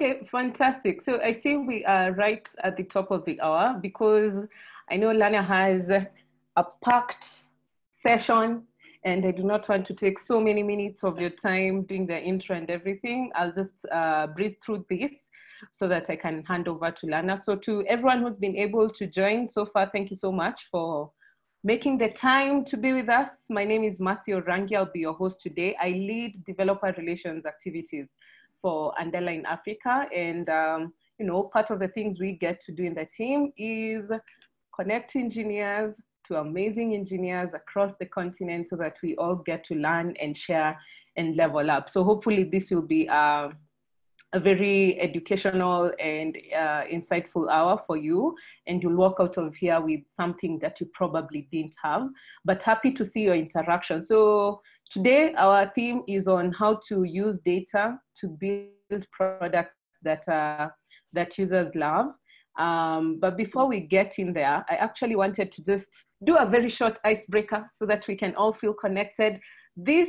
Okay, fantastic. So I see we are right at the top of the hour because I know Lana has a packed session and I do not want to take so many minutes of your time doing the intro and everything. I'll just uh, breeze through this so that I can hand over to Lana. So to everyone who's been able to join so far, thank you so much for making the time to be with us. My name is Mercy Orangi. I'll be your host today. I lead developer relations activities for Andela in Africa. And, um, you know, part of the things we get to do in the team is connect engineers to amazing engineers across the continent so that we all get to learn and share and level up. So hopefully this will be uh, a very educational and uh, insightful hour for you and you'll walk out of here with something that you probably didn't have but happy to see your interaction so today our theme is on how to use data to build products that uh, that users love um, but before we get in there i actually wanted to just do a very short icebreaker so that we can all feel connected this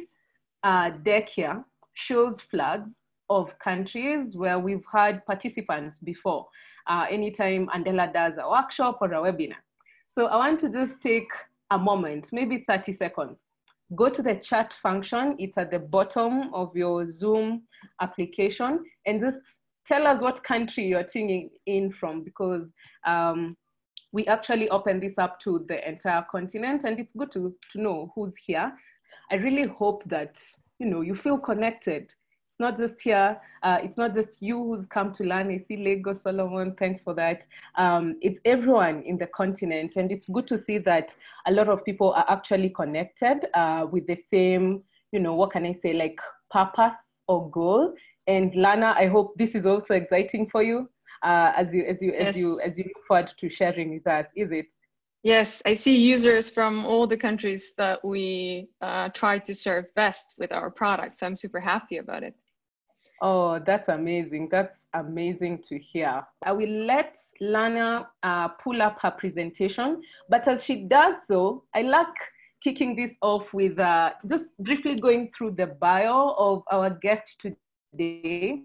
uh, deck here shows flags of countries where we've had participants before, uh, anytime Andela does a workshop or a webinar. So I want to just take a moment, maybe 30 seconds. Go to the chat function, it's at the bottom of your Zoom application, and just tell us what country you're tuning in from because um, we actually open this up to the entire continent and it's good to, to know who's here. I really hope that you know you feel connected not just here. Uh, it's not just you who's come to learn. I see Lagos, Solomon. Thanks for that. Um, it's everyone in the continent, and it's good to see that a lot of people are actually connected uh, with the same, you know, what can I say, like purpose or goal. And Lana, I hope this is also exciting for you uh, as you as you yes. as you as you look forward to sharing with us. Is it? Yes, I see users from all the countries that we uh, try to serve best with our products. I'm super happy about it. Oh, that's amazing. That's amazing to hear. I will let Lana uh, pull up her presentation, but as she does so, I like kicking this off with uh, just briefly going through the bio of our guest today.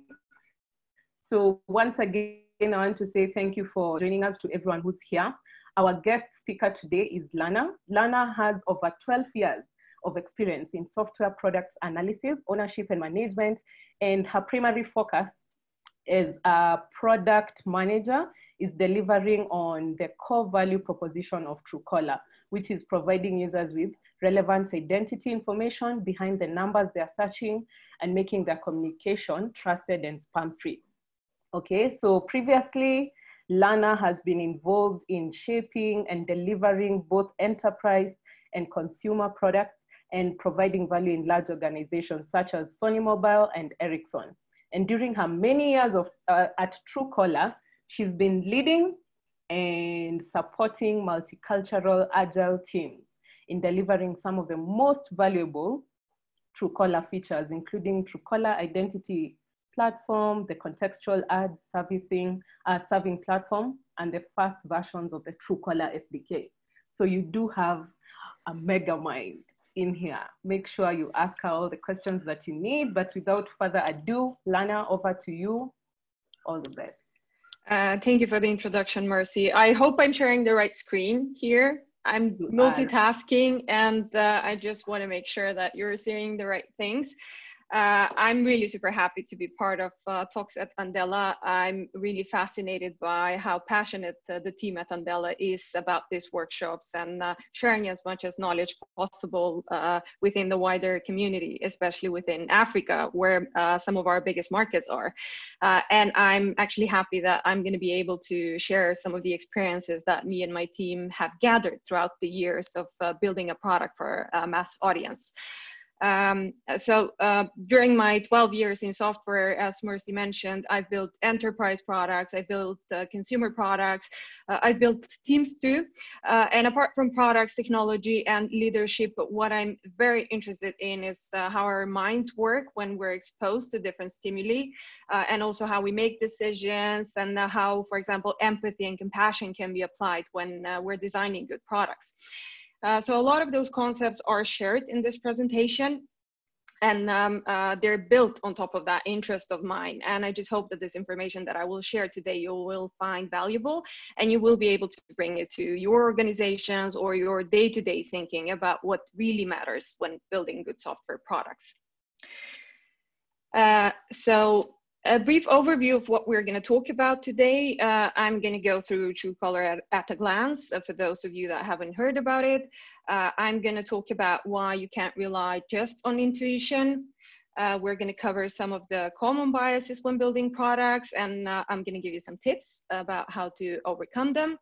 So once again, I want to say thank you for joining us to everyone who's here. Our guest speaker today is Lana. Lana has over 12 years of experience in software products analysis, ownership and management, and her primary focus as a product manager is delivering on the core value proposition of Truecaller, which is providing users with relevant identity information behind the numbers they're searching and making their communication trusted and spam-free. Okay, so previously, Lana has been involved in shaping and delivering both enterprise and consumer products and providing value in large organizations such as Sony Mobile and Ericsson. And during her many years of, uh, at Truecaller, she's been leading and supporting multicultural agile teams in delivering some of the most valuable Truecaller features, including Truecaller Identity Platform, the contextual ads servicing, uh, serving platform, and the first versions of the Truecaller SDK. So you do have a mega mind in here. Make sure you ask her all the questions that you need. But without further ado, Lana, over to you. All the best. Uh, thank you for the introduction, Mercy. I hope I'm sharing the right screen here. I'm multitasking and uh, I just want to make sure that you're seeing the right things. Uh, I'm really super happy to be part of uh, Talks at Andela. I'm really fascinated by how passionate uh, the team at Andela is about these workshops and uh, sharing as much as knowledge possible uh, within the wider community, especially within Africa, where uh, some of our biggest markets are. and I'm actually happy that I'm going to be able to share some of the experiences that me and my team have gathered throughout the years of building a product for a mass audience. Um, so uh, during my 12 years in software, as Mercy mentioned, I've built enterprise products, I've built uh, consumer products, uh, I've built teams too. Uh, and apart from products, technology, and leadership, what I'm very interested in is uh, how our minds work when we're exposed to different stimuli, uh, and also how we make decisions, and how, for example, empathy and compassion can be applied when we're designing good products. Uh, so a lot of those concepts are shared in this presentation. and um, uh, they're built on top of that interest of mine. And I just hope that this information that I will share today you will find valuable and you will be able to bring it to your organizations or your day-to-day -day thinking about what really matters when building good software products. Uh, so a brief overview of what we're going to talk about today. Uh, I'm going to go through Truecaller at, at a glance uh, for those of you that haven't heard about it. Uh, I'm going to talk about why you can't rely just on intuition. Uh, we're going to cover some of the common biases when building products, and uh, I'm going to give you some tips about how to overcome them.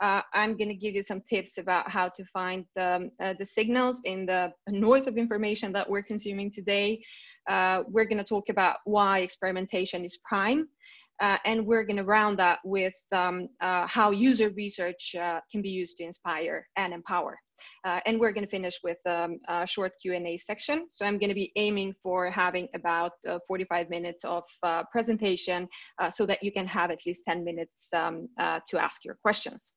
Uh, I'm going to give you some tips about how to find the, uh, the signals in the noise of information that we're consuming today. Uh, we're going to talk about why experimentation is prime. Uh, and we're going to round that with um, uh, how user research uh, can be used to inspire and empower. and we're going to finish with um, a short Q&A section. So I'm going to be aiming for having about 45 minutes of presentation so that you can have at least 10 minutes um, to ask your questions.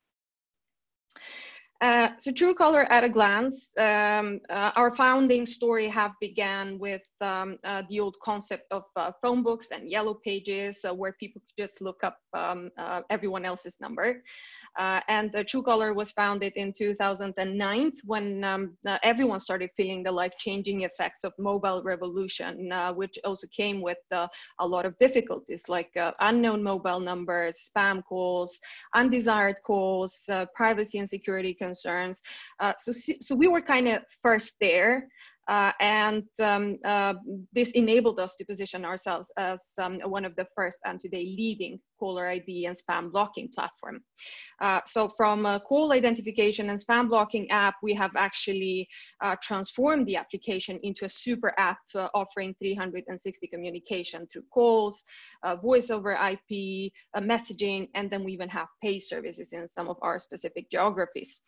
Uh, so Truecaller at a glance, um, uh, our founding story have began with um, uh, the old concept of uh, phone books and yellow pages uh, where people could just look up um, everyone else's number. Uh, and uh, Truecaller was founded in 2009 when um, uh, everyone started feeling the life-changing effects of mobile revolution, uh, which also came with uh, a lot of difficulties like uh, unknown mobile numbers, spam calls, undesired calls, privacy and security concerns. so, so we were kind of first there. Uh, and um, uh, this enabled us to position ourselves as um, one of the first and today leading caller ID and spam blocking platform. Uh, so from a call identification and spam blocking app, we have actually uh, transformed the application into a super app uh, offering 360 communication through calls, uh, voice over IP, messaging, and then we even have pay services in some of our specific geographies.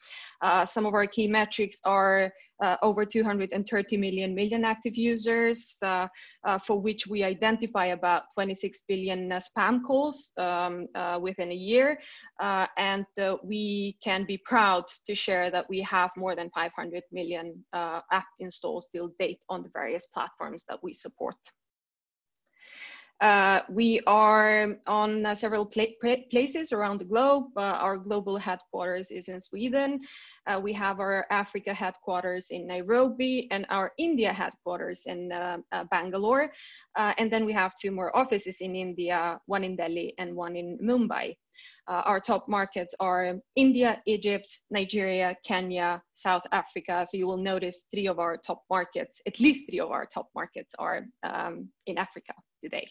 some of our key metrics are uh, over 230 million million active users, uh, uh, for which we identify about 26 billion uh, spam calls um, uh, within a year. Uh, and we can be proud to share that we have more than 500 million app installs till date on the various platforms that we support. Uh, we are on uh, several pla places around the globe. Uh, our global headquarters is in Sweden. Uh, we have our Africa headquarters in Nairobi and our India headquarters in uh, Bangalore. and then we have two more offices in India, one in Delhi and one in Mumbai. our top markets are India, Egypt, Nigeria, Kenya, South Africa. So you will notice three of our top markets, at least three of our top markets are um, in Africa today.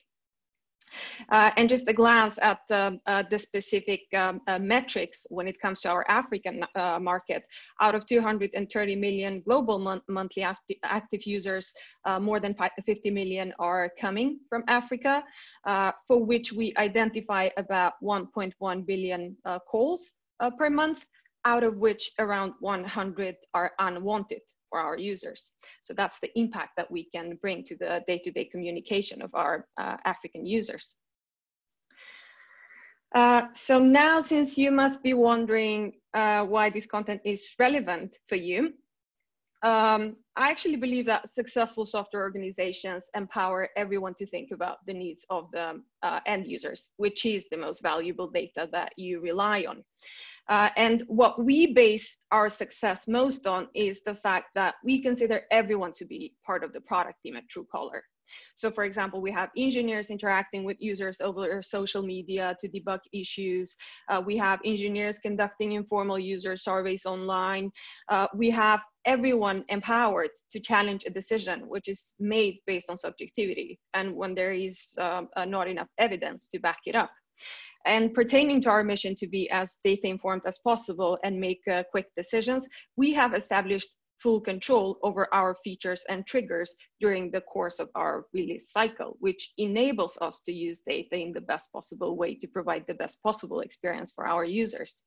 Uh, and just a glance at the, uh, the specific um, uh, metrics when it comes to our African uh, market. Out of 230 million global mon monthly acti active users, uh, more than 50 million are coming from Africa, uh, for which we identify about 1.1 billion calls per month, out of which around 100 are unwanted for our users. So that's the impact that we can bring to the day-to-day -day communication of our uh, African users. Uh, so now, since you must be wondering uh, why this content is relevant for you, um, I actually believe that successful software organizations empower everyone to think about the needs of the uh, end users, which is the most valuable data that you rely on. Uh, and what we base our success most on is the fact that we consider everyone to be part of the product team at Truecaller. So for example, we have engineers interacting with users over social media to debug issues. Uh, we have engineers conducting informal user surveys online. Uh, we have everyone empowered to challenge a decision which is made based on subjectivity and when there is um, uh, not enough evidence to back it up and pertaining to our mission to be as data informed as possible and make uh, quick decisions, we have established full control over our features and triggers during the course of our release cycle, which enables us to use data in the best possible way to provide the best possible experience for our users.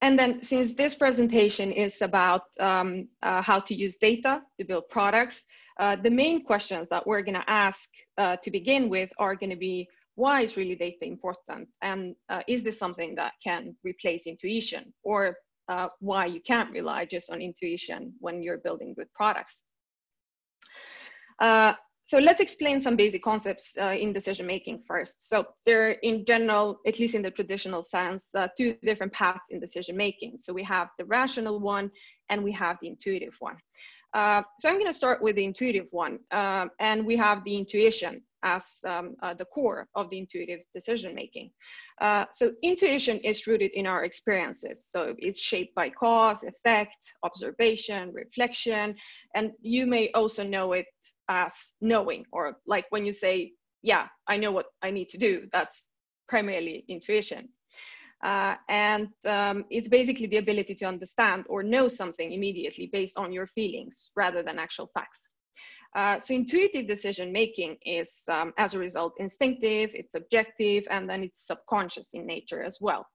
And then since this presentation is about um, uh, how to use data to build products, uh, the main questions that we're gonna ask uh, to begin with are gonna be, why is really data important? And uh, is this something that can replace intuition or uh, why you can't rely just on intuition when you're building good products? Uh, so let's explain some basic concepts uh, in decision making first. So there are in general, at least in the traditional sense, uh, two different paths in decision making. So we have the rational one and we have the intuitive one. Uh, so I'm going to start with the intuitive one. Uh, and we have the intuition as um, uh, the core of the intuitive decision making. Uh, so intuition is rooted in our experiences. So it's shaped by cause, effect, observation, reflection, and you may also know it as knowing, or like when you say, yeah, I know what I need to do, that's primarily intuition. Uh, and um, it's basically the ability to understand or know something immediately based on your feelings rather than actual facts. Uh, so intuitive decision making is, um, as a result, instinctive, it's subjective, and then it's subconscious in nature as well.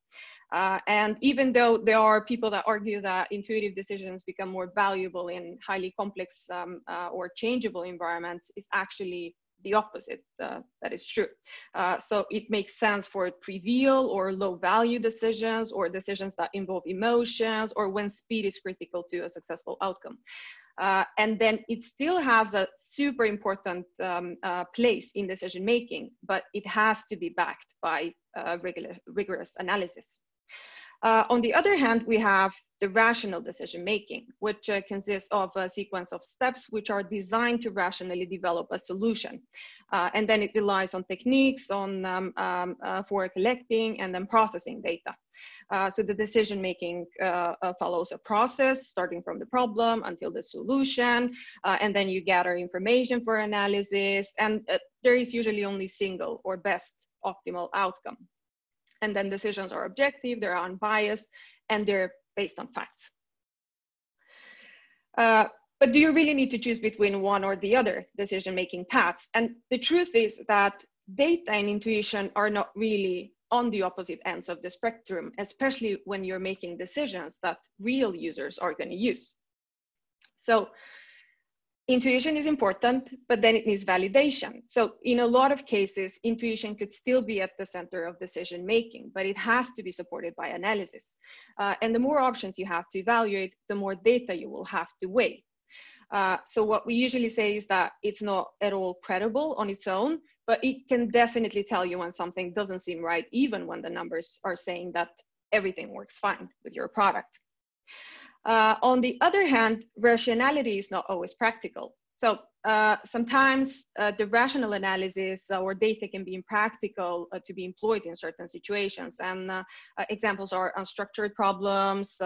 Uh, and even though there are people that argue that intuitive decisions become more valuable in highly complex um, uh, or changeable environments, it's actually the opposite uh, that is true. Uh, so it makes sense for trivial or low value decisions or decisions that involve emotions or when speed is critical to a successful outcome. Uh, and then it still has a super important um, uh, place in decision making, but it has to be backed by uh, regular, rigorous analysis. Uh, on the other hand, we have the rational decision making, which uh, consists of a sequence of steps which are designed to rationally develop a solution. Uh, and then it relies on techniques on, um, um, for collecting and then processing data. Uh, so the decision making uh, follows a process starting from the problem until the solution, and then you gather information for analysis, and there is usually only single or best optimal outcome. And then decisions are objective, they're unbiased, and they're based on facts. Uh, but do you really need to choose between one or the other decision-making paths? And the truth is that data and intuition are not really on the opposite ends of the spectrum, especially when you're making decisions that real users are going to use. So intuition is important, but then it needs validation. So in a lot of cases, intuition could still be at the center of decision making, but it has to be supported by analysis. Uh, and the more options you have to evaluate, the more data you will have to weigh. Uh, so what we usually say is that it's not at all credible on its own, but it can definitely tell you when something doesn't seem right, even when the numbers are saying that everything works fine with your product. Uh, on the other hand, rationality is not always practical. So uh, sometimes uh, the rational analysis or data can be impractical uh, to be employed in certain situations. And uh, uh, examples are unstructured problems,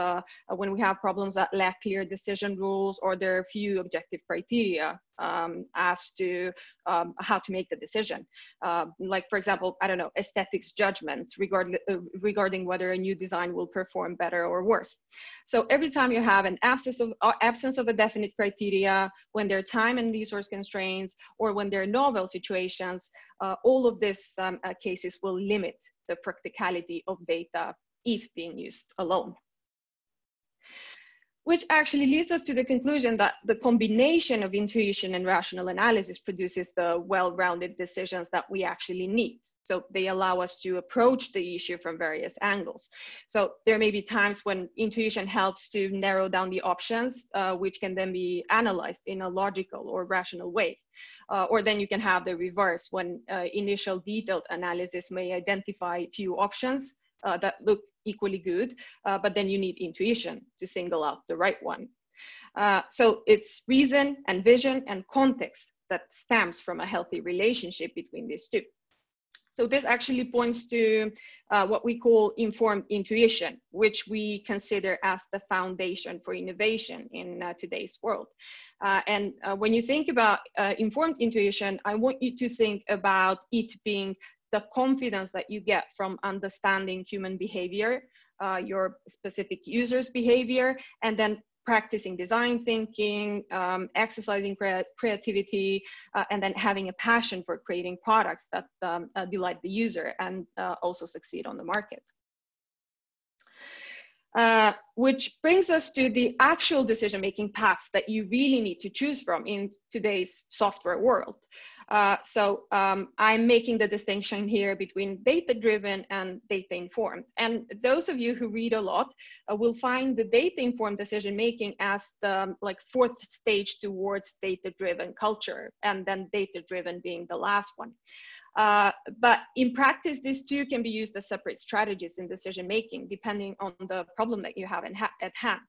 when we have problems that lack clear decision rules or there are few objective criteria um, as to um, how to make the decision. Uh, like, for example, I don't know, aesthetics judgment regarding, uh, regarding whether a new design will perform better or worse. So every time you have an absence of, uh, absence of a definite criteria, when there are time and resource constraints, or when there are novel situations, uh, all of these um, uh, cases will limit the practicality of data if being used alone which actually leads us to the conclusion that the combination of intuition and rational analysis produces the well-rounded decisions that we actually need. So they allow us to approach the issue from various angles. So there may be times when intuition helps to narrow down the options, uh, which can then be analyzed in a logical or rational way. Uh, or then you can have the reverse when uh, initial detailed analysis may identify few options uh, that look equally good, uh, but then you need intuition to single out the right one. Uh, so it's reason and vision and context that stems from a healthy relationship between these two. So this actually points to uh, what we call informed intuition, which we consider as the foundation for innovation in uh, today's world. Uh, and uh, when you think about uh, informed intuition, I want you to think about it being the confidence that you get from understanding human behavior, uh, your specific user's behavior, and then practicing design thinking, um, exercising crea creativity, uh, and then having a passion for creating products that um, uh, delight the user and uh, also succeed on the market. Uh, which brings us to the actual decision-making paths that you really need to choose from in today's software world. Uh, so um, I'm making the distinction here between data-driven and data-informed. And those of you who read a lot uh, will find the data-informed decision-making as the like fourth stage towards data-driven culture, and then data-driven being the last one. Uh, but in practice, these two can be used as separate strategies in decision making, depending on the problem that you have ha at hand.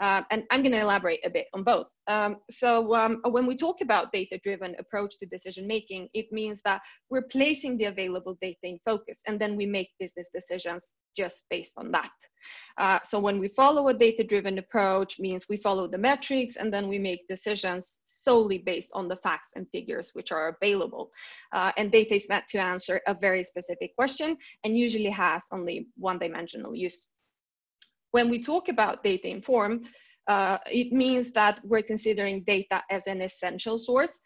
Uh, and I'm going to elaborate a bit on both. Um, so um, when we talk about data-driven approach to decision-making, it means that we're placing the available data in focus, and then we make business decisions just based on that. Uh, so when we follow a data-driven approach, means we follow the metrics, and then we make decisions solely based on the facts and figures which are available. Uh, and data is meant to answer a very specific question, and usually has only one-dimensional use when we talk about data informed, uh, it means that we're considering data as an essential source,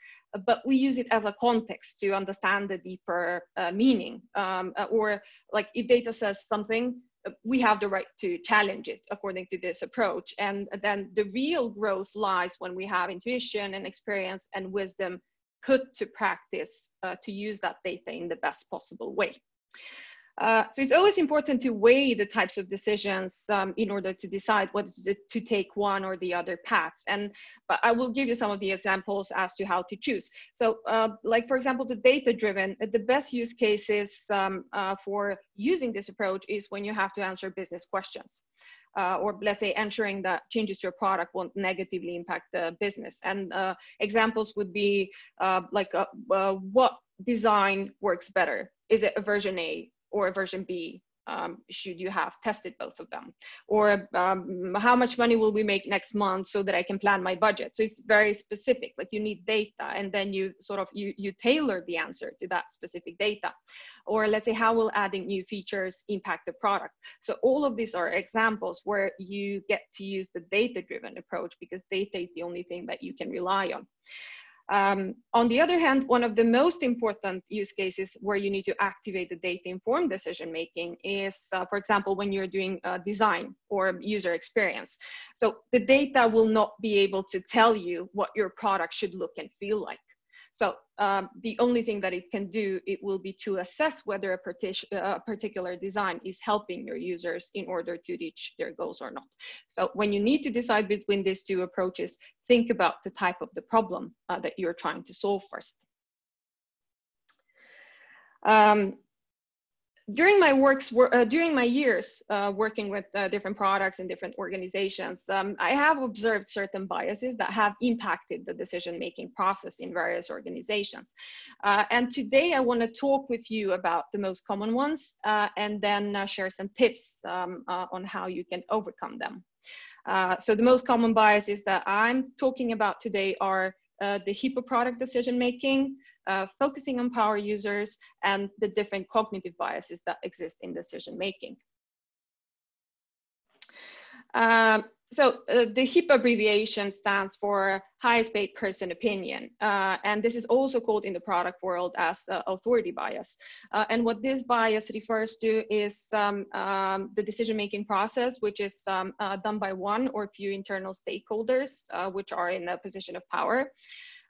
but we use it as a context to understand the deeper uh, meaning. Um, uh, or like if data says something, uh, we have the right to challenge it according to this approach. And then the real growth lies when we have intuition and experience and wisdom put to practice uh, to use that data in the best possible way. Uh, so it's always important to weigh the types of decisions um, in order to decide what to take one or the other paths. And but I will give you some of the examples as to how to choose. So uh, like for example, the data-driven, the best use cases um, uh, for using this approach is when you have to answer business questions. Uh, or let's say ensuring that changes to your product won't negatively impact the business. And uh, examples would be uh, like uh, uh, what design works better? Is it a version A? Or version B um, should you have tested both of them? Or um, how much money will we make next month so that I can plan my budget? So it's very specific, like you need data and then you sort of, you, you tailor the answer to that specific data. Or let's say, how will adding new features impact the product? So all of these are examples where you get to use the data-driven approach because data is the only thing that you can rely on. Um, on the other hand, one of the most important use cases where you need to activate the data-informed decision-making is, uh, for example, when you're doing uh, design or user experience. So the data will not be able to tell you what your product should look and feel like. So um, the only thing that it can do, it will be to assess whether a, a, particular design is helping your users in order to reach their goals or not. So when you need to decide between these two approaches, think about the type of the problem uh, that you're trying to solve first. Um, during my works, uh, during my years uh, working with uh, different products in different organizations, um, I have observed certain biases that have impacted the decision-making process in various organizations. Uh, and today I want to talk with you about the most common ones uh, and then uh, share some tips um, on how you can overcome them. so the most common biases that I'm talking about today are the HIPPO product decision-making, uh, focusing on power users and the different cognitive biases that exist in decision making. Um, so uh, the HIP abbreviation stands for highest paid person opinion. Uh, and this is also called in the product world as uh, authority bias. Uh, and what this bias refers to is um, um, the decision-making process, which is um, uh, done by one or few internal stakeholders, uh, which are in a position of power.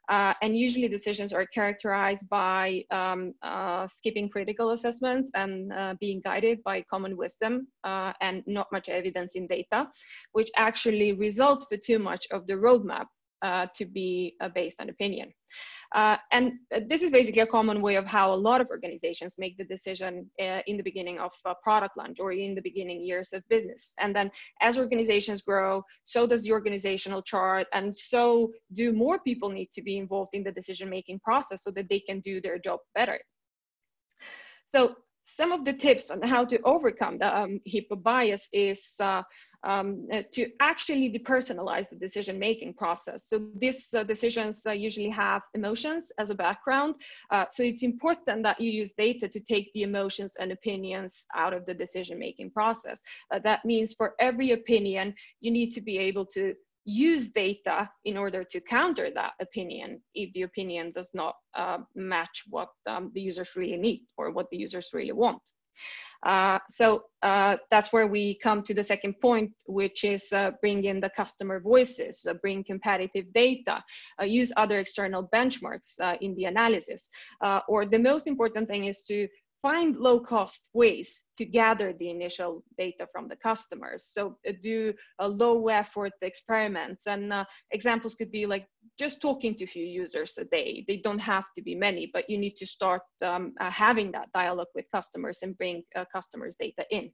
Uh, and usually decisions are characterized by um, uh, skipping critical assessments and uh, being guided by common wisdom uh, and not much evidence in data, which actually results for too much of the roadmap uh, to be uh, based on opinion. Uh, and this is basically a common way of how a lot of organizations make the decision uh, in the beginning of a product launch or in the beginning years of business. And then as organizations grow, so does the organizational chart, and so do more people need to be involved in the decision-making process so that they can do their job better. So some of the tips on how to overcome the um, HIPPO bias is uh, um, uh, to actually depersonalize the decision making process. So these uh, decisions uh, usually have emotions as a background. Uh, so it's important that you use data to take the emotions and opinions out of the decision making process. Uh, that means for every opinion, you need to be able to use data in order to counter that opinion if the opinion does not match what um, the users really need or what the users really want. Uh, so uh, that's where we come to the second point, which is uh, bring in the customer voices, uh, bring competitive data, uh, use other external benchmarks uh, in the analysis. or the most important thing is to find low cost ways to gather the initial data from the customers. So uh, do a low effort experiments and uh, examples could be like just talking to a few users a day. They don't have to be many, but you need to start um, uh, having that dialogue with customers and bring uh, customers data in.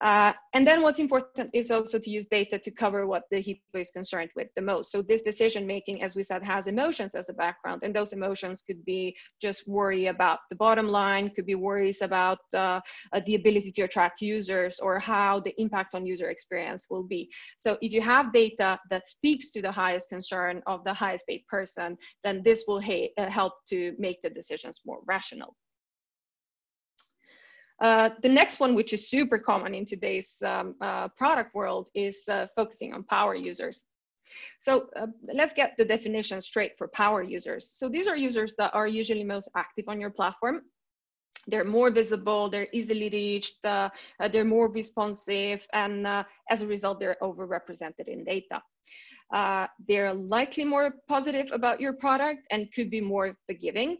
Uh, and then what's important is also to use data to cover what the HIPPO is concerned with the most. So this decision making, as we said, has emotions as a background, and those emotions could be just worry about the bottom line, could be worries about uh, uh, the ability to attract users or how the impact on user experience will be. So if you have data that speaks to the highest concern of the highest paid person, then this will uh, help to make the decisions more rational. Uh, the next one, which is super common in today's um, uh, product world, is uh, focusing on power users. So uh, let's get the definition straight for power users. So these are users that are usually most active on your platform. They're more visible, they're easily reached, uh, they're more responsive, and as a result, they're overrepresented in data. they're likely more positive about your product and could be more forgiving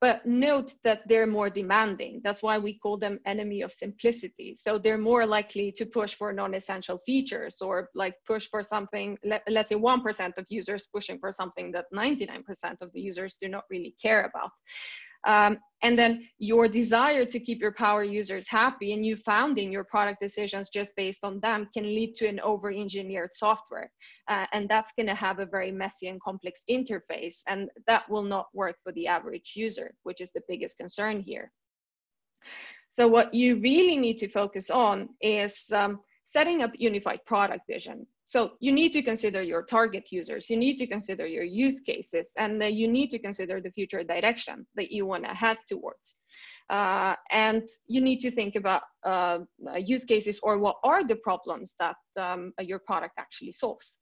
but note that they're more demanding. That's why we call them enemy of simplicity. So they're more likely to push for non-essential features or like push for something, let, us say 1% of users pushing for something that 99% of the users do not really care about. Um, and then your desire to keep your power users happy and you founding your product decisions just based on them can lead to an over engineered software. Uh, and that's going to have a very messy and complex interface. And that will not work for the average user, which is the biggest concern here. So, what you really need to focus on is um, setting up unified product vision. So you need to consider your target users, you need to consider your use cases, and you need to consider the future direction that you want to head towards. Uh, and you need to think about uh, use cases or what are the problems that um, your product actually solves.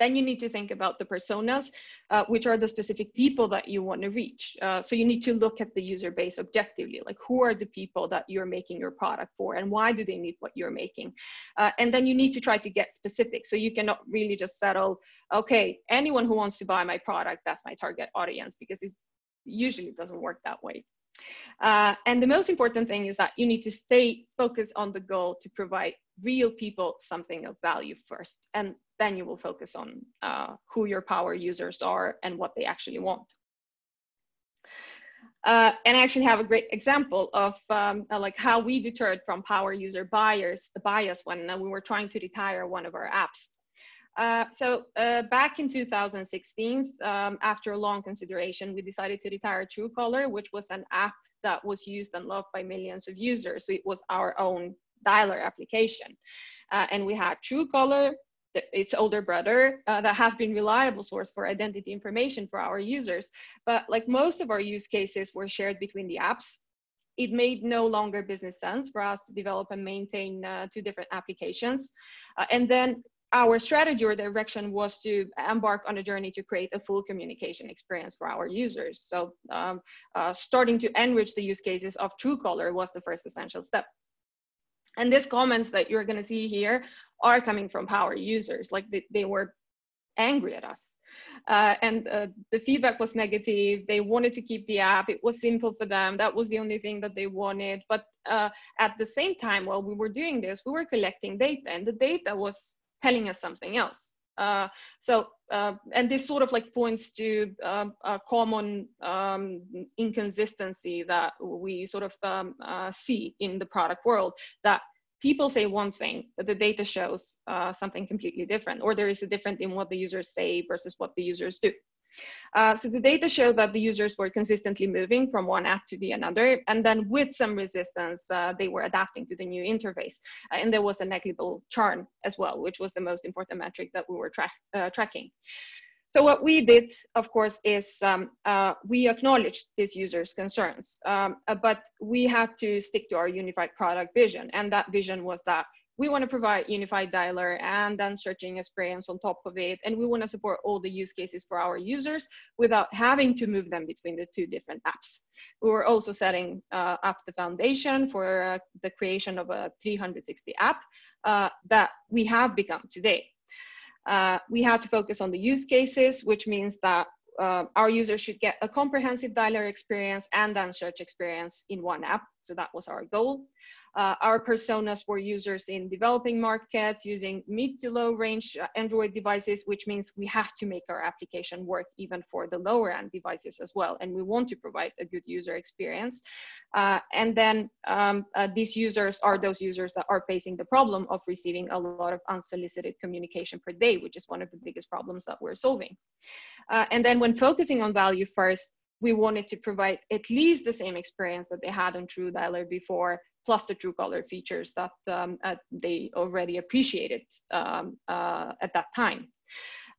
Then you need to think about the personas, uh, which are the specific people that you want to reach. Uh, so you need to look at the user base objectively, like who are the people that you're making your product for and why do they need what you're making? Uh, and then you need to try to get specific. So you cannot really just settle, okay, anyone who wants to buy my product, that's my target audience, because it usually doesn't work that way. Uh, and the most important thing is that you need to stay focused on the goal to provide real people something of value first. And then you will focus on uh, who your power users are and what they actually want. Uh, and I actually have a great example of um, uh, like how we deterred from power user buyers bias when uh, we were trying to retire one of our apps. Uh, so uh, back in 2016, um, after a long consideration, we decided to retire TrueDialer, which was an app that was used and loved by millions of users. So it was our own dialer application. Uh, and we had Truecaller, its older brother uh, that has been reliable source for identity information for our users. But like most of our use cases were shared between the apps. It made no longer business sense for us to develop and maintain uh, two different applications. Uh, and then our strategy or direction was to embark on a journey to create a full communication experience for our users. So um, uh, starting to enrich the use cases of Truecaller was the first essential step. And these comments that you're going to see here are coming from power users. Like they, they were angry at us. Uh, and uh, the feedback was negative. They wanted to keep the app. It was simple for them. That was the only thing that they wanted. But uh, at the same time, while we were doing this, we were collecting data, and the data was telling us something else. Uh, so, uh, and this sort of like points to uh, a common um, inconsistency that we sort of um, see in the product world that people say one thing, but the data shows uh, something completely different, or there is a difference in what the users say versus what the users do. Uh, so the data showed that the users were consistently moving from one app to the another, and then with some resistance, uh, they were adapting to the new interface. Uh, and there was a negligible churn as well, which was the most important metric that we were tra uh, tracking. So what we did, of course, is um, uh, we acknowledged these users' concerns, um, uh, but we had to stick to our unified product vision. And that vision was that we want to provide unified dialer and then searching experience on top of it. And we want to support all the use cases for our users without having to move them between the two different apps. We were also setting uh, up the foundation for uh, the creation of a 360 app uh, that we have become today. Uh, we had to focus on the use cases, which means that uh, our users should get a comprehensive dialer experience and then search experience in one app. So that was our goal. Uh, our personas were users in developing markets using mid to low range uh, Android devices, which means we have to make our application work even for the lower end devices as well. And we want to provide a good user experience. Uh, and then um, uh, these users are those users that are facing the problem of receiving a lot of unsolicited communication per day, which is one of the biggest problems that we're solving. Uh, and then when focusing on value first, we wanted to provide at least the same experience that they had on TrueDialer before, plus the Truecaller features that um, uh, they already appreciated um, uh, at that time.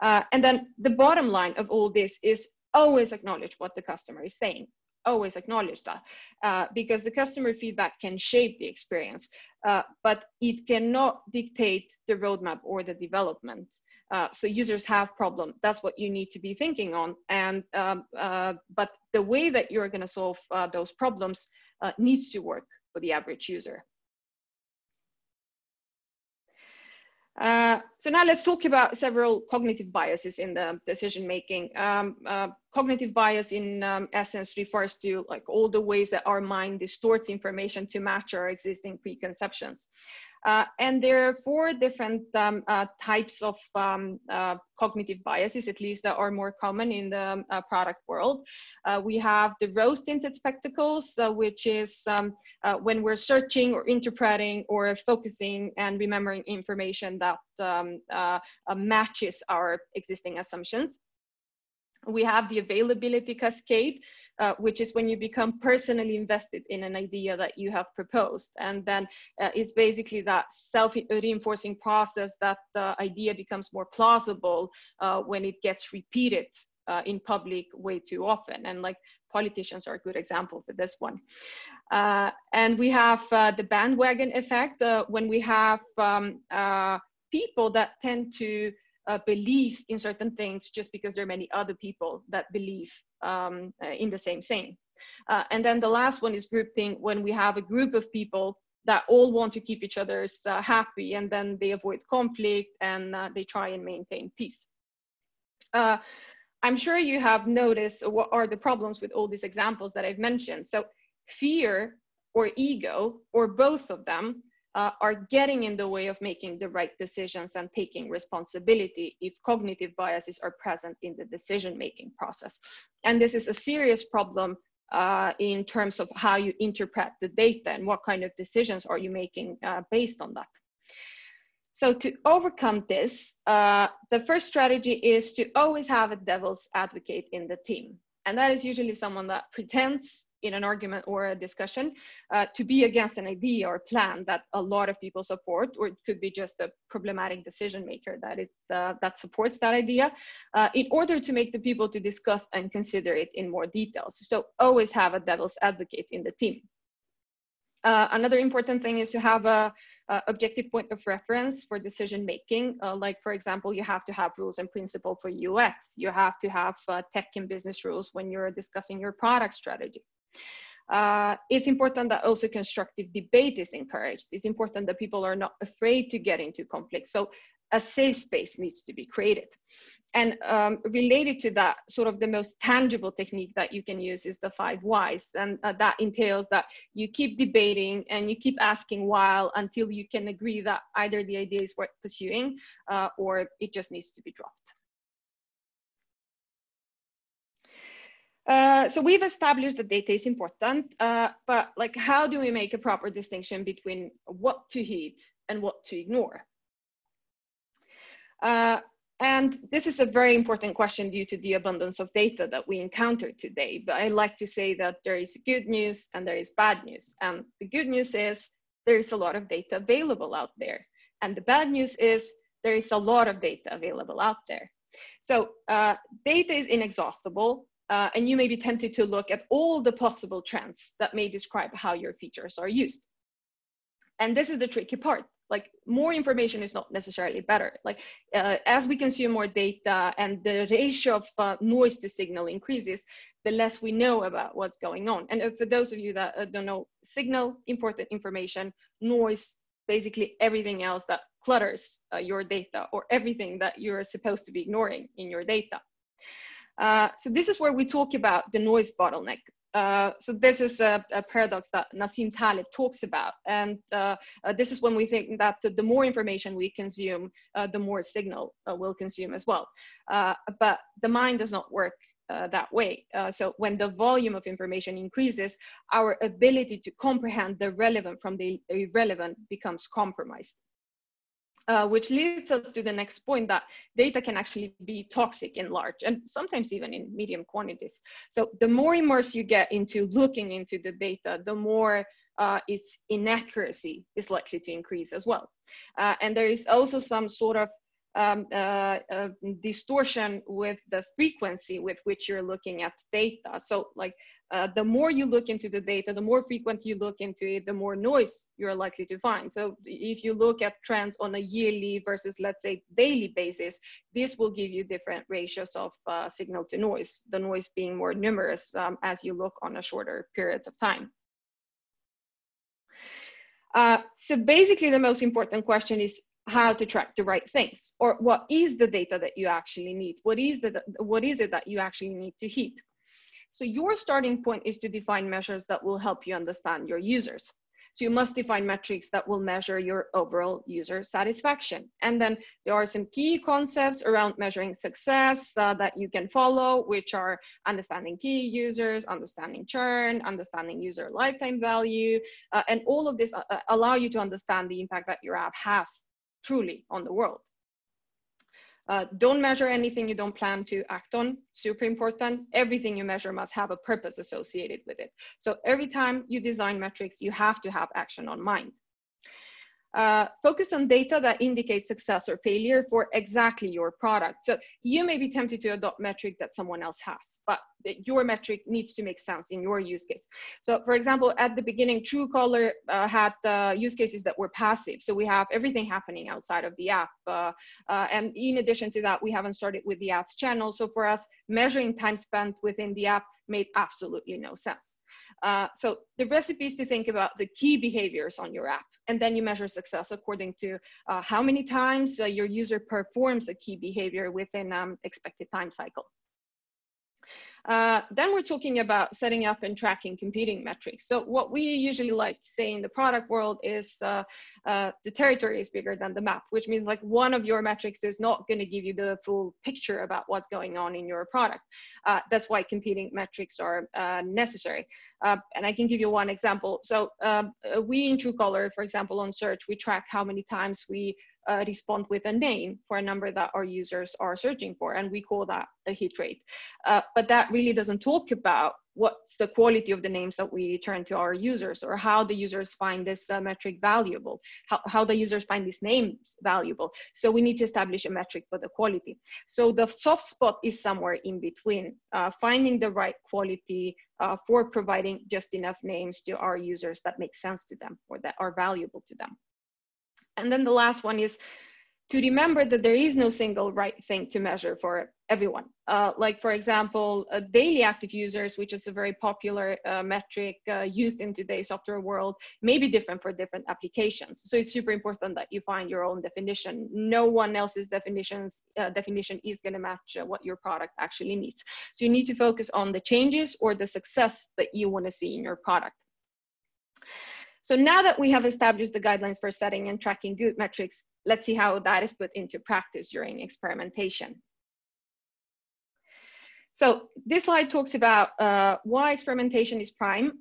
Uh, and then the bottom line of all this is always acknowledge what the customer is saying. Always acknowledge that uh, because the customer feedback can shape the experience, uh, but it cannot dictate the roadmap or the development. Uh, so users have problem. That's what you need to be thinking on. And um, uh, but the way that you're going to solve uh, those problems uh, needs to work for the average user. Uh, so now let's talk about several cognitive biases in the decision making. Um, uh, cognitive bias in um, essence refers to like all the ways that our mind distorts information to match our existing preconceptions. Uh, and there are four different um, uh, types of um, uh, cognitive biases, at least that are more common in the um, uh, product world. Uh, we have the rose tinted spectacles, uh, which is um, when we're searching or interpreting or focusing and remembering information that um, matches our existing assumptions. We have the availability cascade, uh, which is when you become personally invested in an idea that you have proposed. And then uh, it's basically that self-reinforcing process that the idea becomes more plausible uh, when it gets repeated uh, in public way too often. And like politicians are a good example for this one. Uh, and we have uh, the bandwagon effect when we have um, people that tend to uh, belief in certain things just because there are many other people that believe um, uh, in the same thing. Uh, and then the last one is groupthink when we have a group of people that all want to keep each other uh, happy and then they avoid conflict and uh, they try and maintain peace. Uh, I'm sure you have noticed what are the problems with all these examples that I've mentioned. So fear or ego or both of them uh, are getting in the way of making the right decisions and taking responsibility if cognitive biases are present in the decision making process. And this is a serious problem uh, in terms of how you interpret the data and what kind of decisions are you making uh, based on that. So to overcome this, uh, the first strategy is to always have a devil's advocate in the team. And that is usually someone that pretends in an argument or a discussion uh, to be against an idea or plan that a lot of people support, or it could be just a problematic decision maker that it uh, that supports that idea, uh, in order to make the people to discuss and consider it in more details. So always have a devil's advocate in the team. Uh, another important thing is to have a, a, objective point of reference for decision making. Uh, like for example, you have to have rules and principle for UX. You have to have uh, tech and business rules when you're discussing your product strategy. Uh, it's important that also constructive debate is encouraged. It's important that people are not afraid to get into conflict. So a safe space needs to be created. And um, related to that, sort of the most tangible technique that you can use is the five whys. And uh, that entails that you keep debating and you keep asking why until you can agree that either the idea is worth pursuing uh, or it just needs to be dropped. Uh, so we've established that data is important, uh, but like how do we make a proper distinction between what to heed and what to ignore? Uh, and this is a very important question due to the abundance of data that we encounter today. But I like to say that there is good news and there is bad news. And the good news is there is a lot of data available out there. And the bad news is there is a lot of data available out there. So uh, data is inexhaustible uh, and you may be tempted to look at all the possible trends that may describe how your features are used. And this is the tricky part. like more information is not necessarily better like uh, as we consume more data and the ratio of uh, noise to signal increases the less we know about what's going on and for those of you that uh, don't know signal important information noise basically everything else that clutters uh, your data or everything that you're supposed to be ignoring in your data uh, so this is where we talk about the noise bottleneck uh, so this is a, a, paradox that Nassim Taleb talks about. And uh, uh, this is when we think that the, the more information we consume, uh, the more signal we'll consume as well. but the mind does not work that way. so when the volume of information increases, our ability to comprehend the relevant from the irrelevant becomes compromised. Uh, which leads us to the next point that data can actually be toxic in large and sometimes even in medium quantities. So the more immersed you get into looking into the data, the more uh, its inaccuracy is likely to increase as well. Uh, and there is also some sort of um, uh, uh, distortion with the frequency with which you're looking at data. So like uh, the more you look into the data, the more frequent you look into it, the more noise you're likely to find. So if you look at trends on a yearly versus let's say daily basis, this will give you different ratios of uh, signal to noise, the noise being more numerous um, as you look on a shorter periods of time. Uh, so basically the most important question is how to track the right things or what is the data that you actually need? What is the what is it that you actually need to heat so your starting point is to define measures that will help you understand your users. So you must define metrics that will measure your overall user satisfaction. And then there are some key concepts around measuring success uh, that you can follow which are understanding key users understanding churn understanding user lifetime value uh, and all of this uh, uh allow you to understand the impact that your app has truly on the world. Uh, don't measure anything you don't plan to act on, super important. Everything you measure must have a purpose associated with it. So every time you design metrics, you have to have action on mind. Uh, focus on data that indicates success or failure for exactly your product. So you may be tempted to adopt metric that someone else has, but your metric needs to make sense in your use case. So for example, at the beginning, Truecaller uh, had uh, use cases that were passive. So we have everything happening outside of the app. Uh, uh, and in addition to that, we haven't started with the ads channel. So for us, measuring time spent within the app made absolutely no sense. Uh, so the recipe is to think about the key behaviors on your app, and then you measure success according to uh, how many times uh, your user performs a key behavior within um, expected time cycle. Uh, then we're talking about setting up and tracking competing metrics. So what we usually like to say in the product world is uh, uh, the territory is bigger than the map, which means like one of your metrics is not going to give you the full picture about what's going on in your product. Uh, that's why competing metrics are uh, necessary. And I can give you one example. So um, we in Truecaller, for example, on search, we track how many times we uh, respond with a name for a number that our users are searching for, and we call that a hit rate. Uh, but that really doesn't talk about what's the quality of the names that we return to our users or how the users find this uh, metric valuable, how, how the users find these names valuable. So we need to establish a metric for the quality. So the soft spot is somewhere in between, uh, finding the right quality uh, for providing just enough names to our users that make sense to them or that are valuable to them. And then the last one is to remember that there is no single right thing to measure for everyone. Uh, like for example, uh, daily active users, which is a very popular uh, metric uh, used in today's software world, may be different for different applications. So it's super important that you find your own definition. No one else's definitions uh, definition is going to match uh, what your product actually needs. So you need to focus on the changes or the success that you want to see in your product. So now that we have established the guidelines for setting and tracking good metrics, let's see how that is put into practice during experimentation. So this slide talks about uh, why experimentation is prime.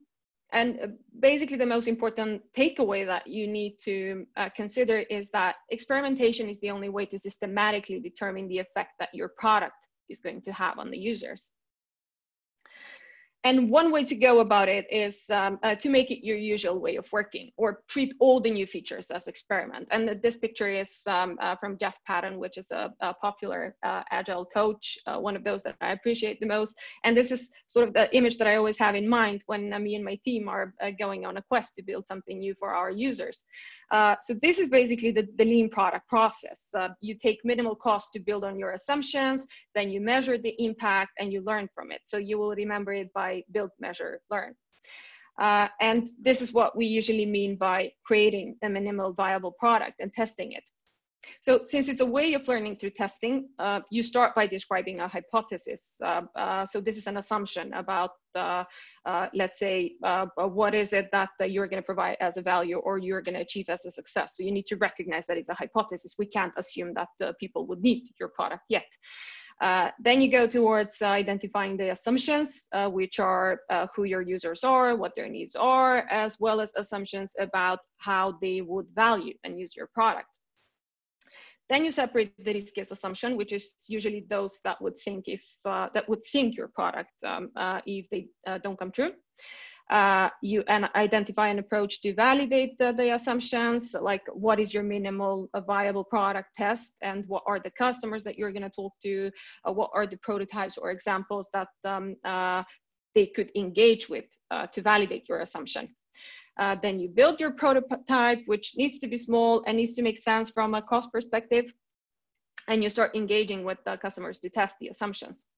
And uh, basically the most important takeaway that you need to uh, consider is that experimentation is the only way to systematically determine the effect that your product is going to have on the users. And one way to go about it is um, uh, to make it your usual way of working or treat all the new features as experiment. And this picture is um, uh, from Jeff Patton, which is a, a popular uh, agile coach, uh, one of those that I appreciate the most. And this is sort of the image that I always have in mind when uh, me and my team are uh, going on a quest to build something new for our users. so this is basically the, the lean product process. you take minimal cost to build on your assumptions, then you measure the impact and you learn from it. So you will remember it by build, measure, learn. Uh, and this is what we usually mean by creating a minimal viable product and testing it. So since it's a way of learning through testing, uh, you start by describing a hypothesis. Uh, uh so this is an assumption about, uh, uh, let's say, what is it that you're going to provide as a value or you're going to achieve as a success. So you need to recognize that it's a hypothesis. We can't assume that people would need your product yet. Uh, then you go towards uh, identifying the assumptions, uh, which are uh, who your users are, what their needs are, as well as assumptions about how they would value and use your product. Then you separate the riskiest assumption, which is usually those that would sink if uh, that would sink your product um, if they don't come true uh, you and identify an approach to validate the, the, assumptions, like what is your minimal uh, viable product test and what are the customers that you're going to talk to, uh, what are the prototypes or examples that um, uh, they could engage with uh, to validate your assumption. Then you build your prototype, which needs to be small and needs to make sense from a cost perspective. And you start engaging with the customers to test the assumptions.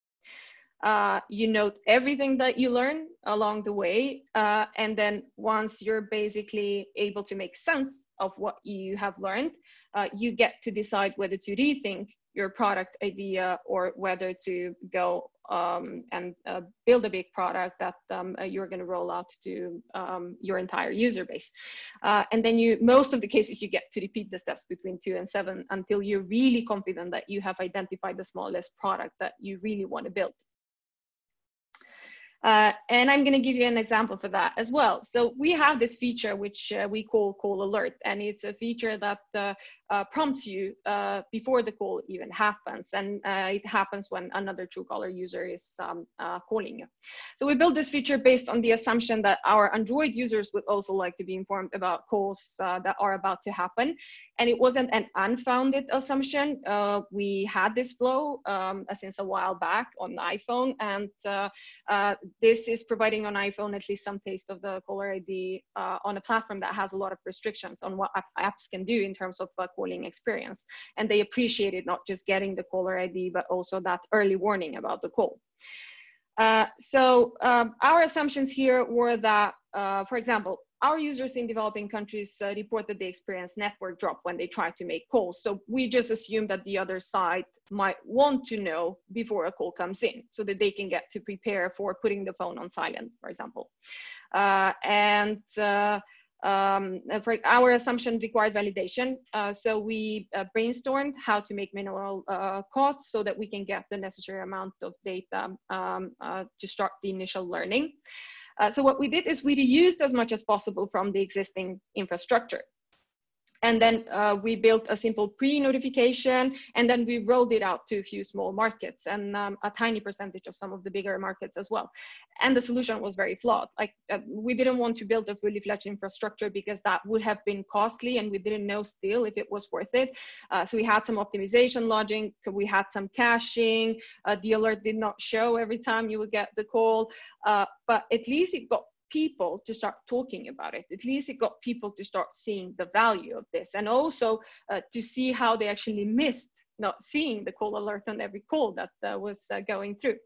Uh, you note everything that you learn along the way. Uh, and then once you're basically able to make sense of what you have learned, uh, you get to decide whether to rethink your product idea or whether to go um, and uh, build a big product that um, uh, you're going to roll out to um, your entire user base. And then you, most of the cases, you get to repeat the steps between two and seven until you're really confident that you have identified the smallest product that you really want to build. Uh, and I'm going to give you an example for that as well. So we have this feature which uh, we call call alert, and it's a feature that uh, uh, prompts you uh, before the call even happens. And uh, it happens when another Truecaller user is um, calling you. So we built this feature based on the assumption that our Android users would also like to be informed about calls that are about to happen. And it wasn't an unfounded assumption. We had this flow um, since a while back on iPhone. And this is providing on iPhone at least some taste of the caller ID on a platform that has a lot of restrictions on what apps can do in terms of calling experience. And they appreciated not just getting the caller ID, but also that early warning about the call. Uh, so um, our assumptions here were that, uh, for example, our users in developing countries uh, report that they experience network drop when they try to make calls. So we just assume that the other side might want to know before a call comes in so that they can get to prepare for putting the phone on silent, for example. Uh, and uh, um, for our assumption required validation. Uh, so we uh, brainstormed how to make minimal uh, costs so that we can get the necessary amount of data um, uh, to start the initial learning. Uh, so what we did is we reused as much as possible from the existing infrastructure. And then uh, we built a simple pre-notification, and then we rolled it out to a few small markets and um, a tiny percentage of some of the bigger markets as well. And the solution was very flawed. Like uh, we didn't want to build a fully fledged infrastructure because that would have been costly, and we didn't know still if it was worth it. Uh, so we had some optimization logic, we had some caching. Uh, the alert did not show every time you would get the call, uh, but at least it got people to start talking about it. At least it got people to start seeing the value of this and also uh, to see how they actually missed not seeing the call alert on every call that uh, was uh, going through.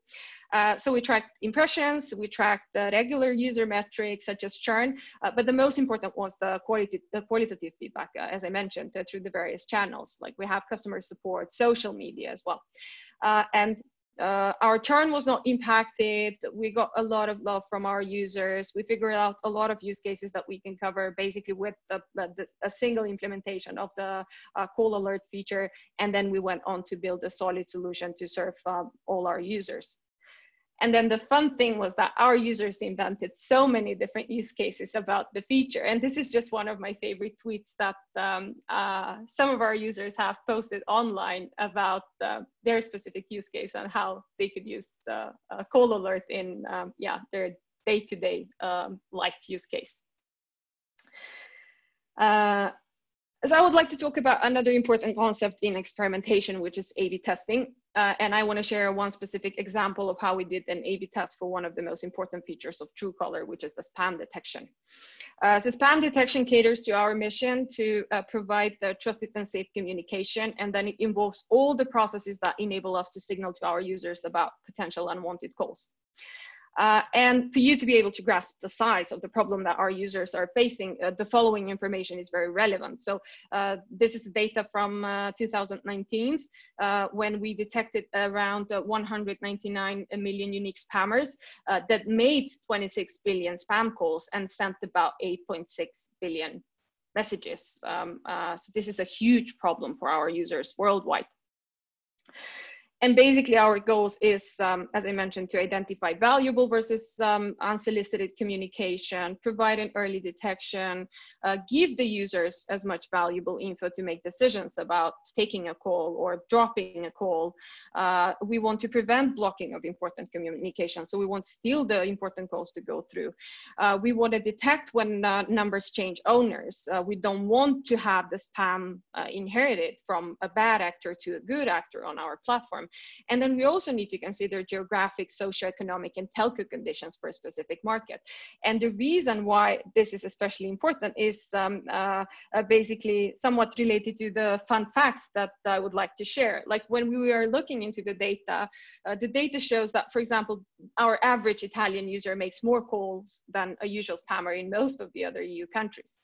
Uh, so we tracked impressions, we tracked the regular user metrics such as churn, uh, but the most important was the, quality, the qualitative feedback, uh, as I mentioned, through the various channels. Like we have customer support, social media as well. and uh, our churn was not impacted. We got a lot of love from our users. We figured out a lot of use cases that we can cover basically with the, the, a single implementation of the uh, call alert feature. And then we went on to build a solid solution to serve uh, all our users. And then the fun thing was that our users invented so many different use cases about the feature. And this is just one of my favorite tweets that um, uh, some of our users have posted online about uh, their specific use case and how they could use uh, a call alert in um, yeah, their day-to-day -day, um, life use case. Uh, so I would like to talk about another important concept in experimentation, which is A-B testing. Uh, and I want to share one specific example of how we did an A-B test for one of the most important features of Truecaller, which is the spam detection. Uh, so spam detection caters to our mission to uh, provide the trusted and safe communication, and then it involves all the processes that enable us to signal to our users about potential unwanted calls. Uh, and for you to be able to grasp the size of the problem that our users are facing, uh, the following information is very relevant. So uh, this is data from uh, 2019 uh, when we detected around uh, 199 million unique spammers that made 26 billion spam calls and sent about 8.6 billion messages. Um, so this is a huge problem for our users worldwide and basically our goals is, um, as I mentioned, to identify valuable versus um, unsolicited communication, provide an early detection, uh, give the users as much valuable info to make decisions about taking a call or dropping a call. Uh, we want to prevent blocking of important communication. So we want still the important calls to go through. Uh, we want to detect when uh, numbers change owners. Uh, we don't want to have the spam uh, inherited from a bad actor to a good actor on our platform. And then we also need to consider geographic, socioeconomic, and telco conditions for a specific market. And the reason why this is especially important is um, uh, uh, basically somewhat related to the fun facts that I would like to share. Like when we were looking into the data, uh, the data shows that, for example, our average Italian user makes more calls than a usual spammer in most of the other EU countries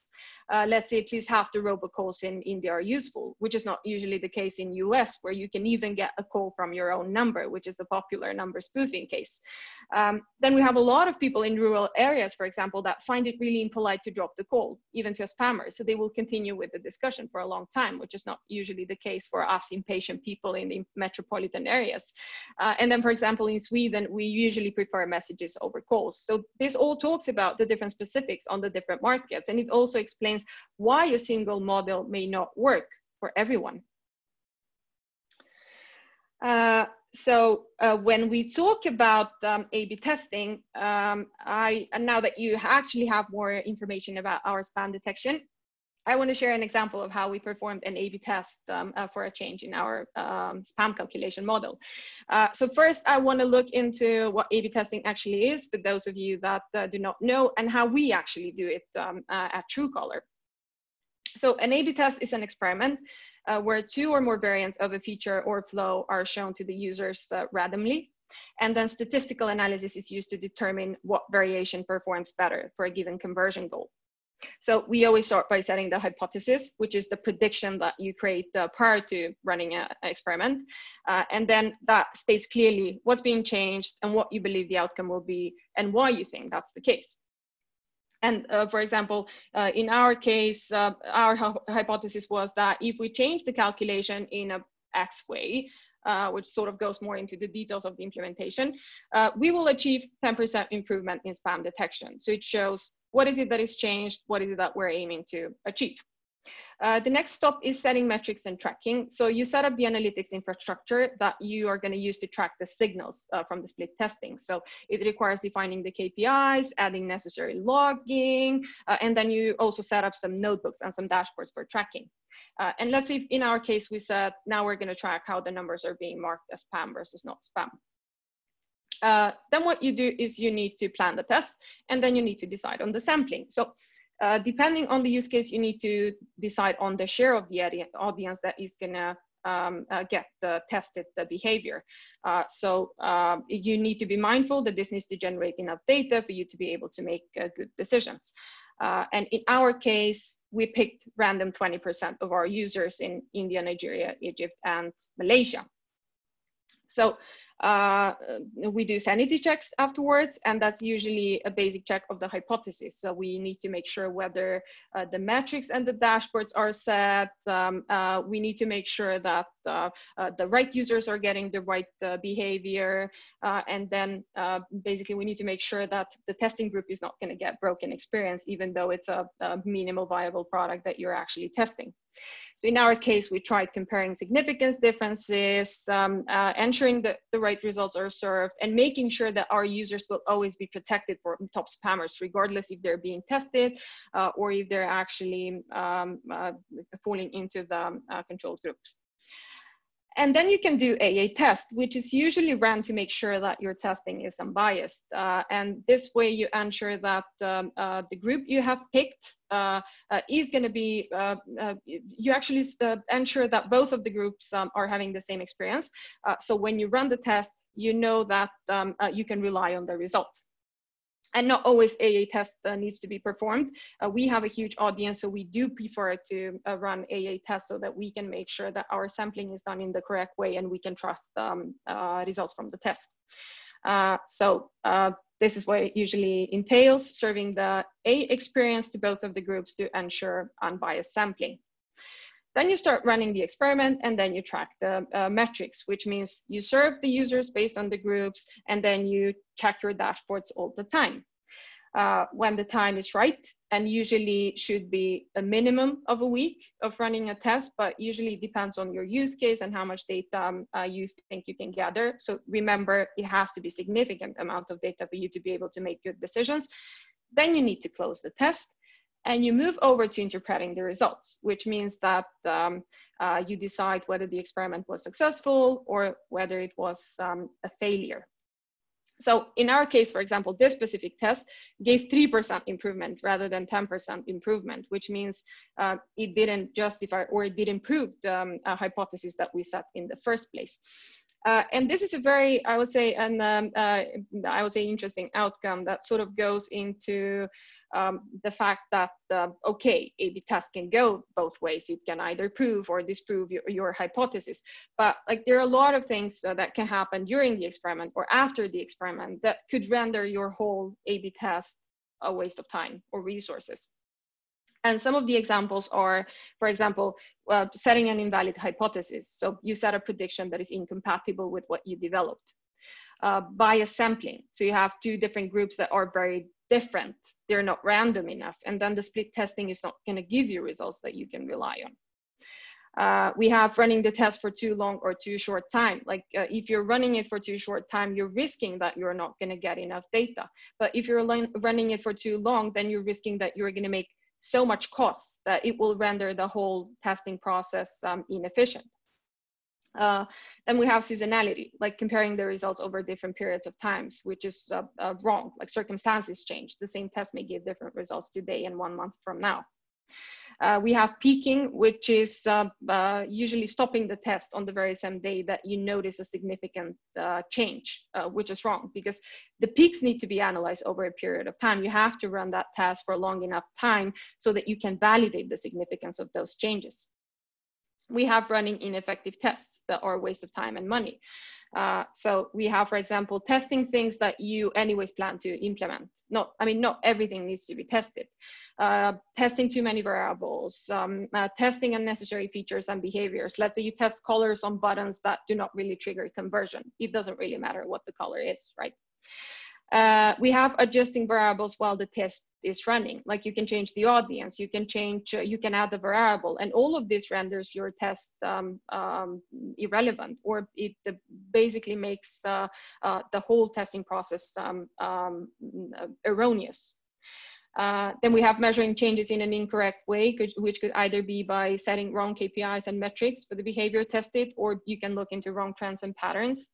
uh, let's say at least half the robocalls in India are useful, which is not usually the case in US, where you can even get a call from your own number, which is the popular number spoofing case. Um, then we have a lot of people in rural areas, for example, that find it really impolite to drop the call, even to a spammer. So they will continue with the discussion for a long time, which is not usually the case for us impatient people in the metropolitan areas. Uh, and then, for example, in Sweden, we usually prefer messages over calls. So this all talks about the different specifics on the different markets. And it also explains why a single model may not work for everyone. Uh, so uh, when we talk about um, A-B testing, um, I, now that you actually have more information about our spam detection, I want to share an example of how we performed an A-B test um, uh, for a change in our um, spam calculation model. Uh, so first, I want to look into what A-B testing actually is for those of you that uh, do not know and how we actually do it um, uh, at Truecaller. So an A-B test is an experiment uh, where two or more variants of a feature or flow are shown to the users uh, randomly. And then statistical analysis is used to determine what variation performs better for a given conversion goal. So we always start by setting the hypothesis, which is the prediction that you create uh, prior to running an experiment. Uh, and then that states clearly what's being changed and what you believe the outcome will be and why you think that's the case. And uh, for example, uh, in our case, uh, our hypothesis was that if we change the calculation in a X way, uh, which sort of goes more into the details of the implementation, uh, we will achieve 10% improvement in spam detection. So it shows what is it that is changed, what is it that we're aiming to achieve. Uh, the next stop is setting metrics and tracking. So you set up the analytics infrastructure that you are going to use to track the signals uh, from the split testing. So it requires defining the KPIs, adding necessary logging, uh, and then you also set up some notebooks and some dashboards for tracking. Uh, and let's say in our case, we said, now we're going to track how the numbers are being marked as spam versus not spam. Uh, then what you do is you need to plan the test and then you need to decide on the sampling. So uh, depending on the use case, you need to decide on the share of the audience that is gonna um, uh, get the tested the behavior. Uh, so uh, you need to be mindful that this needs to generate enough data for you to be able to make uh, good decisions. Uh, and in our case, we picked random 20% of our users in India, Nigeria, Egypt, and Malaysia. So uh, we do sanity checks afterwards, and that's usually a basic check of the hypothesis. So we need to make sure whether uh, the metrics and the dashboards are set. Um, uh, we need to make sure that uh, uh, the right users are getting the right uh, behavior. and then basically we need to make sure that the testing group is not gonna get broken experience, even though it's a, a minimal viable product that you're actually testing. So in our case, we tried comparing significance differences, um, uh, ensuring that the right results are served, and making sure that our users will always be protected from top spammers, regardless if they're being tested uh, or if they're actually um, uh, falling into the uh, controlled groups. And then you can do AA test, which is usually run to make sure that your testing is unbiased. Uh, and this way you ensure that um, uh, the group you have picked uh, uh is going to be, uh, uh, you actually ensure that both of the groups um, are having the same experience. so when you run the test, you know that um, you can rely on the results and not always AA test uh, needs to be performed. Uh, we have a huge audience, so we do prefer to uh, run AA tests so that we can make sure that our sampling is done in the correct way and we can trust um, uh, results from the test. Uh, so uh, this is what it usually entails, serving the A experience to both of the groups to ensure unbiased sampling. Then you start running the experiment and then you track the uh, metrics, which means you serve the users based on the groups and then you check your dashboards all the time. Uh, when the time is right and usually should be a minimum of a week of running a test, but usually depends on your use case and how much data um, uh, you think you can gather. So remember, it has to be significant amount of data for you to be able to make good decisions. Then you need to close the test and you move over to interpreting the results, which means that um, uh, you decide whether the experiment was successful or whether it was um, a failure. So in our case, for example, this specific test gave 3% improvement rather than 10% improvement, which means uh, it didn't justify or it didn't prove the um, hypothesis that we set in the first place. Uh, and this is a very, I would say, an um, uh, I would say interesting outcome that sort of goes into um, the fact that uh, okay a-b test can go both ways. It can either prove or disprove your, your hypothesis. But like there are a lot of things uh, that can happen during the experiment or after the experiment that could render your whole a-b test a waste of time or resources and some of the examples are, for example, uh, setting an invalid hypothesis. So you set a prediction that is incompatible with what you developed. Uh, bias sampling. So you have two different groups that are very different. They're not random enough. And then the split testing is not going to give you results that you can rely on. Uh, we have running the test for too long or too short time. Like uh, if you're running it for too short time, you're risking that you're not going to get enough data. But if you're running it for too long, then you're risking that you're going to make so much cost that it will render the whole testing process um, inefficient. Uh, then we have seasonality, like comparing the results over different periods of times, which is uh, uh, wrong. Like circumstances change. The same test may give different results today and one month from now. Uh, we have peeking, which is uh, uh, usually stopping the test on the very same day that you notice a significant change, which is wrong because the peaks need to be analyzed over a period of time. You have to run that test for a long enough time so that you can validate the significance of those changes we have running ineffective tests that are a waste of time and money. Uh, so we have, for example, testing things that you anyways plan to implement. Not, I mean, not everything needs to be tested. Uh, testing too many variables, um, uh, testing unnecessary features and behaviors. Let's say you test colors on buttons that do not really trigger conversion. It doesn't really matter what the color is, right? Uh, we have adjusting variables while the test is running. Like you can change the audience, you can change, uh, you can add the variable, and all of this renders your test um, um, irrelevant, or it uh, basically makes uh, uh, the whole testing process um, um erroneous. Uh, then we have measuring changes in an incorrect way, could, which could either be by setting wrong KPIs and metrics for the behavior tested, or you can look into wrong trends and patterns.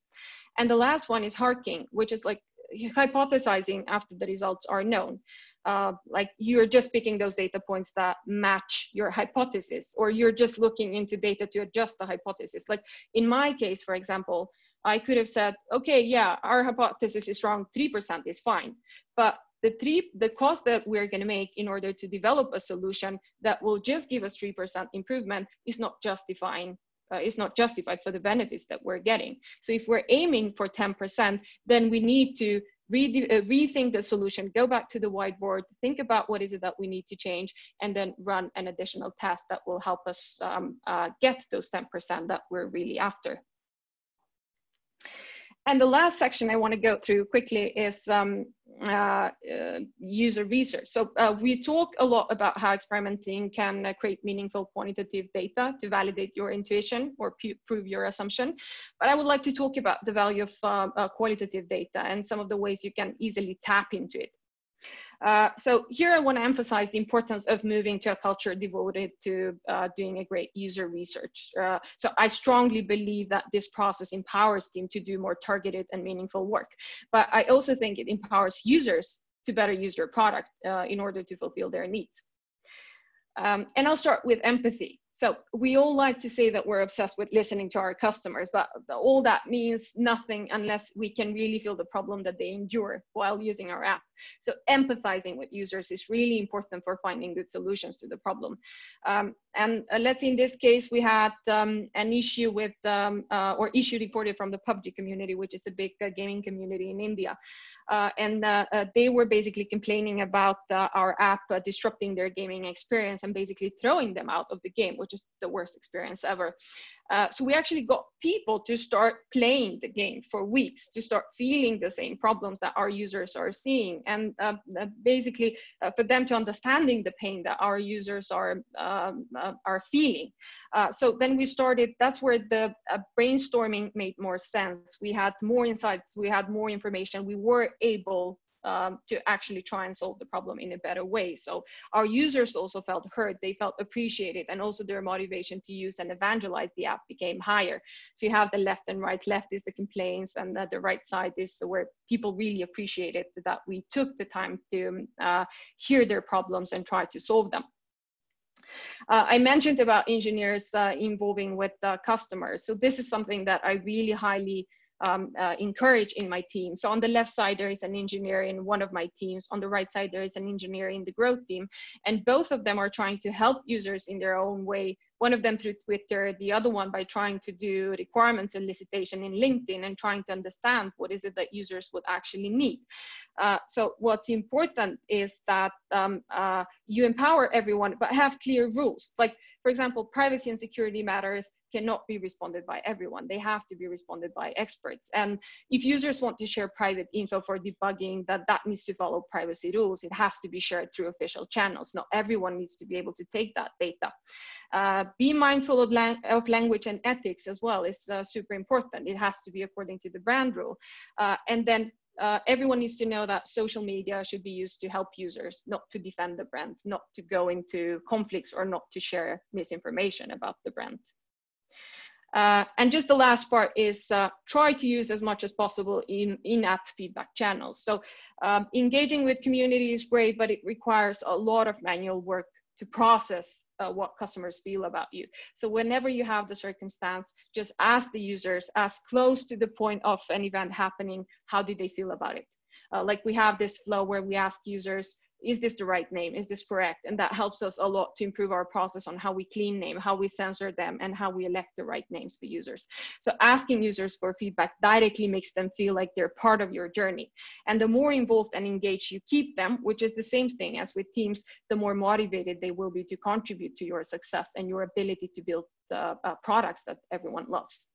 And the last one is harking, which is like hypothesizing after the results are known. Uh, like you're just picking those data points that match your hypothesis, or you're just looking into data to adjust the hypothesis. Like in my case, for example, I could have said, okay, yeah, our hypothesis is wrong, 3% is fine. But the three, the cost that we're gonna make in order to develop a solution that will just give us 3% improvement is not justifying uh, is not justified for the benefits that we're getting. So if we're aiming for 10%, then we need to uh, rethink the solution, go back to the whiteboard, think about what is it that we need to change, and then run an additional test that will help us um, uh, get those 10% that we're really after. And the last section I want to go through quickly is um, uh, uh, user research. So uh, we talk a lot about how experimenting can uh, create meaningful quantitative data to validate your intuition or prove your assumption. But I would like to talk about the value of uh, uh, qualitative data and some of the ways you can easily tap into it. Uh, so here I want to emphasize the importance of moving to a culture devoted to uh, doing a great user research. Uh, so I strongly believe that this process empowers team to do more targeted and meaningful work. But I also think it empowers users to better use their product uh, in order to fulfill their needs. Um, and I'll start with empathy. So we all like to say that we're obsessed with listening to our customers, but all that means nothing unless we can really feel the problem that they endure while using our app. So empathizing with users is really important for finding good solutions to the problem. Um, and uh, let's say in this case, we had um, an issue with, um, uh, or issue reported from the PUBG community, which is a big uh, gaming community in India. Uh, and uh, uh, they were basically complaining about our app disrupting their gaming experience and basically throwing them out of the game, which is the worst experience ever. Uh, so we actually got people to start playing the game for weeks to start feeling the same problems that our users are seeing. And uh, uh, basically uh, for them to understanding the pain that our users are um, uh, are feeling. So then we started that's where the brainstorming made more sense. We had more insights we had more information we were able um, to actually try and solve the problem in a better way. So our users also felt heard, they felt appreciated, and also their motivation to use and evangelize the app became higher. So you have the left and right. Left is the complaints, and the, the right side is where people really appreciated that we took the time to uh, hear their problems and try to solve them. Uh, I mentioned about engineers uh, involving with uh, customers. So this is something that I really highly um, uh, encourage in my team. So on the left side, there is an engineer in one of my teams. On the right side, there is an engineer in the growth team. And both of them are trying to help users in their own way one of them through Twitter, the other one by trying to do requirements elicitation in LinkedIn and trying to understand what is it that users would actually need. Uh, so what's important is that um, uh, you empower everyone, but have clear rules. Like, for example, privacy and security matters cannot be responded by everyone. They have to be responded by experts. And if users want to share private info for debugging, that that needs to follow privacy rules. It has to be shared through official channels. Not everyone needs to be able to take that data. Uh, be mindful of, lang of, language and ethics as well It's uh, super important. It has to be according to the brand rule. Uh, and then uh, everyone needs to know that social media should be used to help users, not to defend the brand, not to go into conflicts or not to share misinformation about the brand. Uh, and just the last part is uh, try to use as much as possible in in-app feedback channels. So um, engaging with community is great, but it requires a lot of manual work to process uh, what customers feel about you. So whenever you have the circumstance, just ask the users, as close to the point of an event happening, how did they feel about it? Uh, like we have this flow where we ask users, is this the right name? Is this correct? And that helps us a lot to improve our process on how we clean name, how we censor them, and how we elect the right names for users. So asking users for feedback directly makes them feel like they're part of your journey. And the more involved and engaged you keep them, which is the same thing as with teams, the more motivated they will be to contribute to your success and your ability to build uh, uh, products that everyone loves.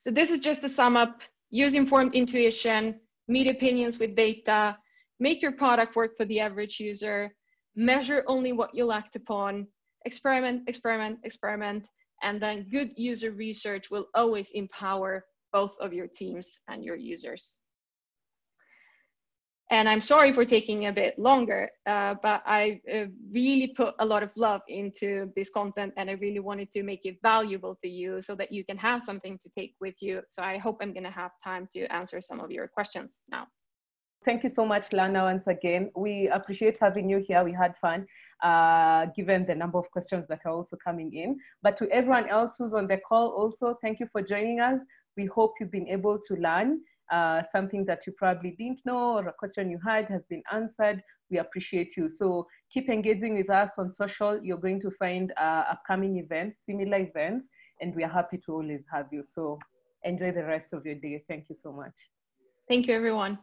So this is just to sum up, use informed intuition, meet opinions with data, make your product work for the average user, measure only what you'll act upon, experiment, experiment, experiment, and then good user research will always empower both of your teams and your users. And I'm sorry for taking a bit longer, uh, but I uh, really put a lot of love into this content and I really wanted to make it valuable for you so that you can have something to take with you. So I hope I'm gonna have time to answer some of your questions now. Thank you so much, Lana, once again. We appreciate having you here. We had fun, uh, given the number of questions that are also coming in. But to everyone else who's on the call also, thank you for joining us. We hope you've been able to learn uh, something that you probably didn't know or a question you had has been answered, we appreciate you. So keep engaging with us on social. You're going to find uh, upcoming events, similar events, and we are happy to always have you. So enjoy the rest of your day. Thank you so much. Thank you, everyone.